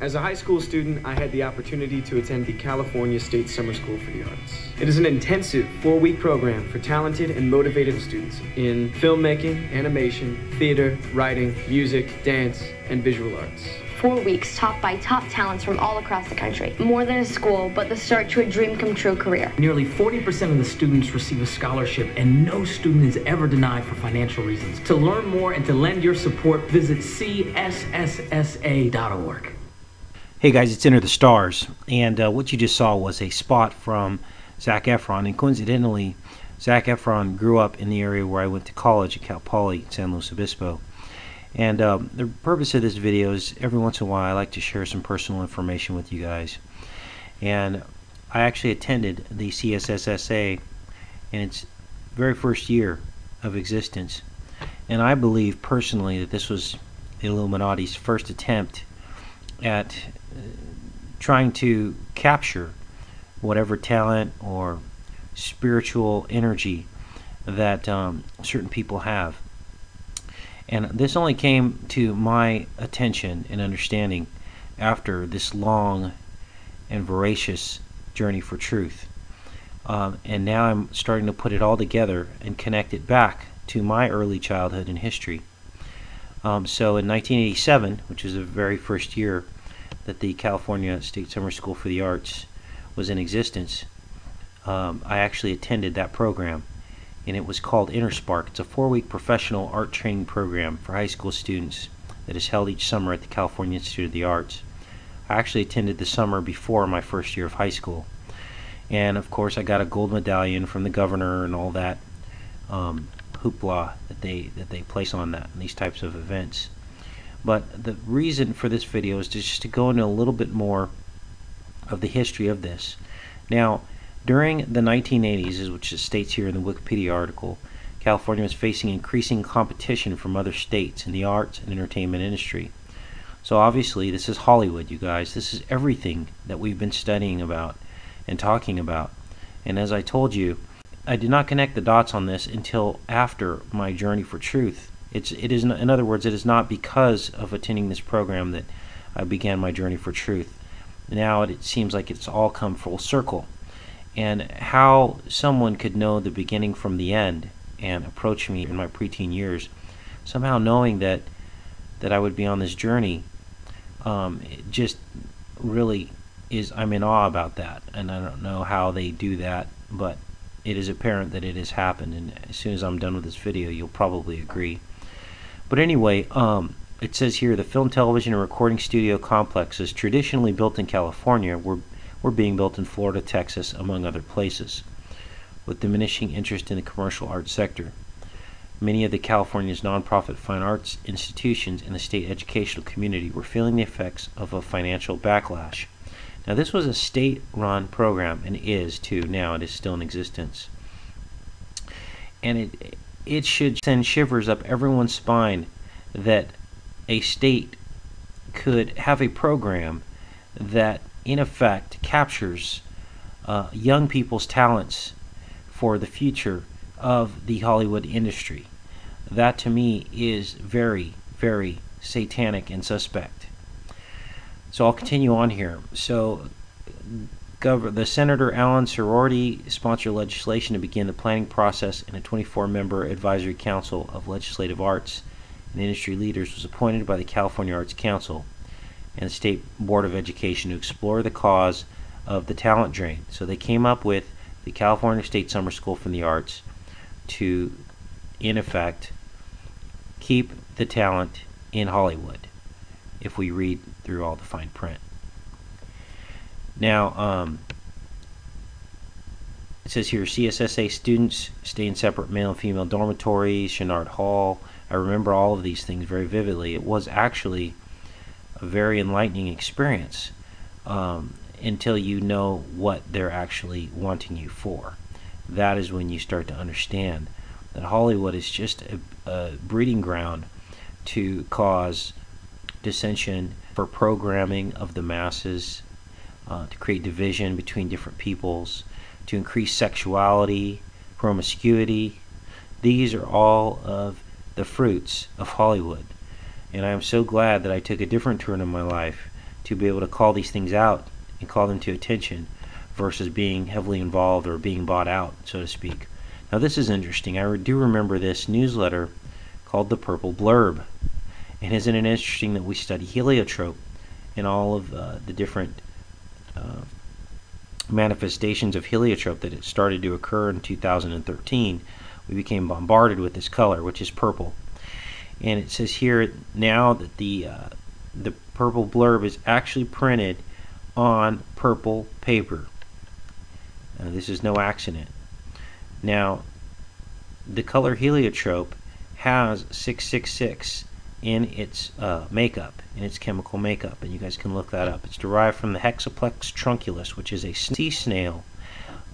As a high school student, I had the opportunity to attend the California State Summer School for the Arts. It is an intensive four week program for talented and motivated students in filmmaking, animation, theater, writing, music, dance, and visual arts. Four weeks taught by top talents from all across the country. More than a school, but the start to a dream come true career. Nearly 40% of the students receive a scholarship, and no student is ever denied for financial reasons. To learn more and to lend your support, visit csssa.org. Hey guys, it's Enter the Stars, and uh, what you just saw was a spot from Zac Efron, and coincidentally, Zac Efron grew up in the area where I went to college at Cal Poly San Luis Obispo. And um, the purpose of this video is every once in a while I like to share some personal information with you guys. And I actually attended the CSSSA in its very first year of existence. And I believe personally that this was the Illuminati's first attempt at trying to capture whatever talent or spiritual energy that um, certain people have. And this only came to my attention and understanding after this long and voracious journey for truth. Um, and now I'm starting to put it all together and connect it back to my early childhood and history. Um, so in 1987, which was the very first year that the California State Summer School for the Arts was in existence, um, I actually attended that program and it was called InnerSpark. It's a four week professional art training program for high school students that is held each summer at the California Institute of the Arts. I actually attended the summer before my first year of high school. And of course, I got a gold medallion from the governor and all that um, hoopla that they that they place on that these types of events. But the reason for this video is just to go into a little bit more of the history of this. Now, during the 1980s, which it states here in the Wikipedia article, California was facing increasing competition from other states in the arts and entertainment industry. So obviously, this is Hollywood, you guys. This is everything that we've been studying about and talking about. And as I told you, I did not connect the dots on this until after my journey for truth. It's it is in other words, it is not because of attending this program that I began my journey for truth. Now it, it seems like it's all come full circle and how someone could know the beginning from the end and approach me in my preteen years, somehow knowing that that I would be on this journey, um, just really is I'm in awe about that, and I don't know how they do that, but it is apparent that it has happened, and as soon as I'm done with this video, you'll probably agree. But anyway, um, it says here the film, television, and recording studio complexes traditionally built in California were were being built in Florida, Texas, among other places, with diminishing interest in the commercial arts sector. Many of the California's nonprofit fine arts institutions and the state educational community were feeling the effects of a financial backlash. Now, this was a state run program and is too now, it is still in existence. And it, it should send shivers up everyone's spine that a state could have a program that in effect, captures uh, young people's talents for the future of the Hollywood industry. That to me is very, very satanic and suspect. So I'll continue on here. So, Gov- the Senator Alan Sieroty sponsored legislation to begin the planning process, and a 24 member advisory council of legislative arts and industry leaders was appointed by the California Arts Council and the State Board of Education to explore the cause of the talent drain. So they came up with the California State Summer School for the Arts to, in effect, keep the talent in Hollywood, if we read through all the fine print. Now, um, it says here CSSA students stay in separate male and female dormitories, Chouinard Hall. I remember all of these things very vividly. It was actually a very enlightening experience um, until you know what they're actually wanting you for. That is when you start to understand that Hollywood is just a, a breeding ground to cause dissension for programming of the masses, uh, to create division between different peoples, to increase sexuality, promiscuity. These are all of the fruits of Hollywood. And I am so glad that I took a different turn in my life to be able to call these things out and call them to attention versus being heavily involved or being bought out, so to speak. Now, this is interesting. I do remember this newsletter called the Purple Blurb. And isn't it interesting that we study heliotrope and all of uh, the different uh, manifestations of heliotrope that it started to occur in 2013? We became bombarded with this color, which is purple. And it says here now that the uh, the purple blurb is actually printed on purple paper. Uh, this is no accident. Now, the color heliotrope has 666 in its uh, makeup, in its chemical makeup, and you guys can look that up. It's derived from the Hexaplex trunculus, which is a sea snail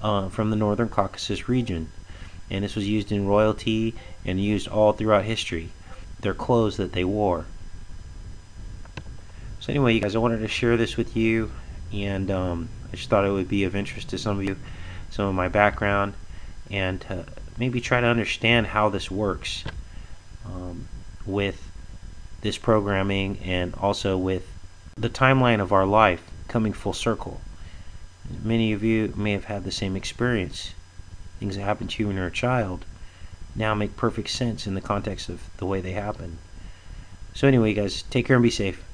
uh, from the northern Caucasus region. And this was used in royalty and used all throughout history. Their clothes that they wore. So anyway, you guys, I wanted to share this with you, and um, I just thought it would be of interest to some of you, some of my background, and maybe try to understand how this works um, with this programming and also with the timeline of our life coming full circle. Many of you may have had the same experience. Things that happened to you when you were a child now make perfect sense in the context of the way they happen. So, anyway, guys, take care and be safe.